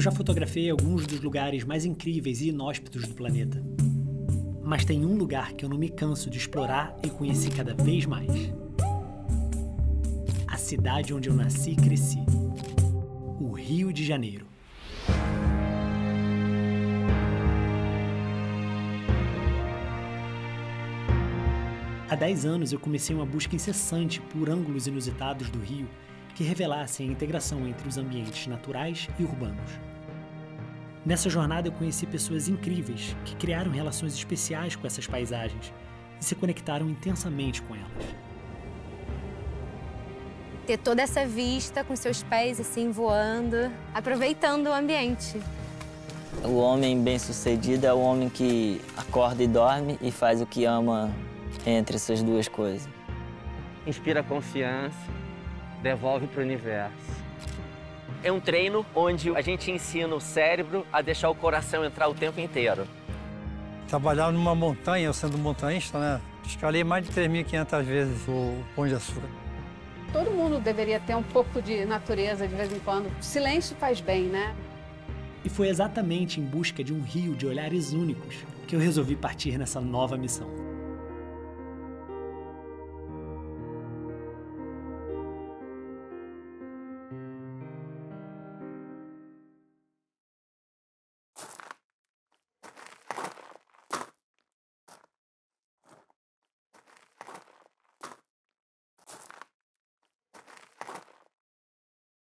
Eu já fotografei alguns dos lugares mais incríveis e inóspitos do planeta. Mas tem um lugar que eu não me canso de explorar e conhecer cada vez mais. A cidade onde eu nasci e cresci. O Rio de Janeiro. Há 10 anos eu comecei uma busca incessante por ângulos inusitados do Rio que revelassem a integração entre os ambientes naturais e urbanos. Nessa jornada eu conheci pessoas incríveis que criaram relações especiais com essas paisagens e se conectaram intensamente com elas. Ter toda essa vista com seus pés assim voando, aproveitando o ambiente. O homem bem-sucedido é o homem que acorda e dorme e faz o que ama entre essas duas coisas. Inspira confiança, devolve para o universo. É um treino onde a gente ensina o cérebro a deixar o coração entrar o tempo inteiro. Trabalhar numa montanha, eu sendo montanhista, né? Escalei mais de 3.500 vezes o Pão de Açúcar. Todo mundo deveria ter um pouco de natureza de vez em quando. O silêncio faz bem, né? E foi exatamente em busca de um rio de olhares únicos que eu resolvi partir nessa nova missão.